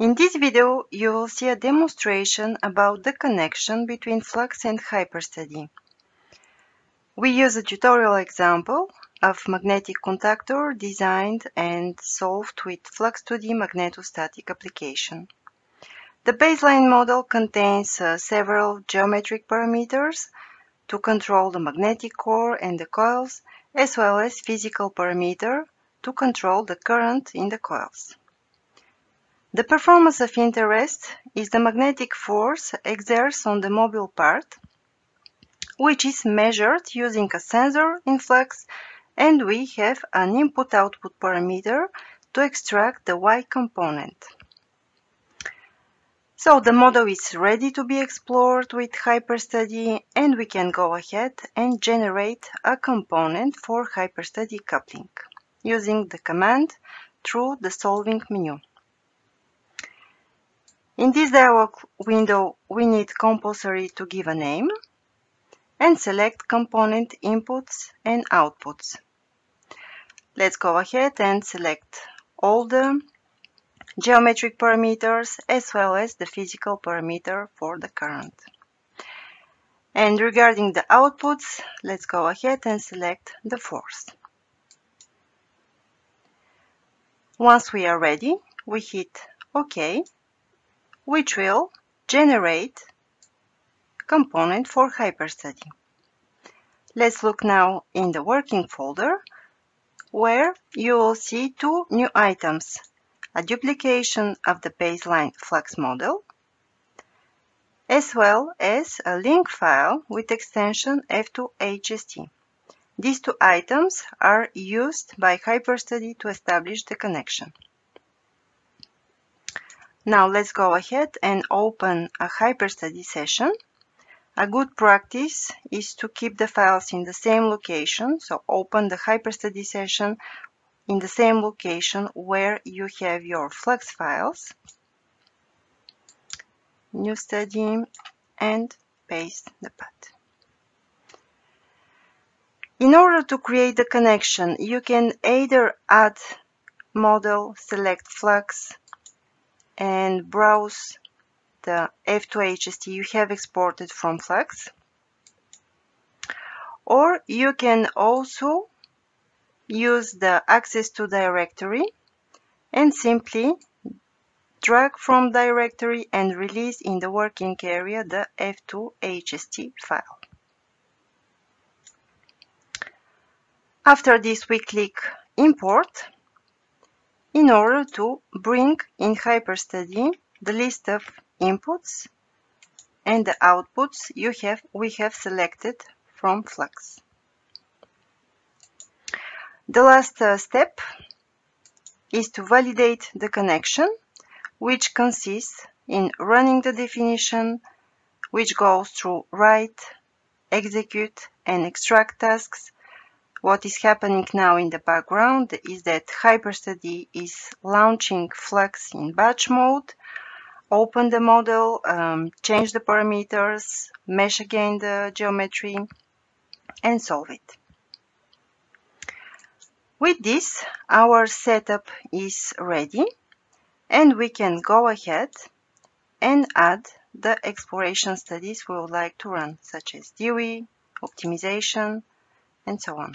In this video, you will see a demonstration about the connection between Flux and HyperStudy. We use a tutorial example of magnetic contactor designed and solved with Flux2D magnetostatic application. The baseline model contains uh, several geometric parameters to control the magnetic core and the coils, as well as physical parameter to control the current in the coils. The performance of interest is the magnetic force exerted on the mobile part, which is measured using a sensor in flux, and we have an input-output parameter to extract the Y component. So the model is ready to be explored with HyperStudy and we can go ahead and generate a component for HyperStudy coupling using the command through the solving menu. In this dialog window, we need compulsory to give a name and select component inputs and outputs. Let's go ahead and select all the geometric parameters as well as the physical parameter for the current. And regarding the outputs, let's go ahead and select the force. Once we are ready, we hit OK which will generate component for HyperStudy. Let's look now in the working folder where you will see two new items, a duplication of the baseline flux model as well as a link file with extension F2HST. These two items are used by HyperStudy to establish the connection. Now let's go ahead and open a HyperStudy session. A good practice is to keep the files in the same location. So open the HyperStudy session in the same location where you have your Flux files. New study and paste the path. In order to create the connection, you can either add model, select Flux, and browse the F2HST you have exported from Flux. Or you can also use the access to directory and simply drag from directory and release in the working area the F2HST file. After this we click import in order to bring in HyperStudy the list of inputs and the outputs you have we have selected from Flux. The last uh, step is to validate the connection, which consists in running the definition, which goes through write, execute, and extract tasks what is happening now in the background is that HyperStudy is launching Flux in batch mode. Open the model, um, change the parameters, mesh again the geometry, and solve it. With this, our setup is ready, and we can go ahead and add the exploration studies we would like to run, such as DOE, optimization, and so on.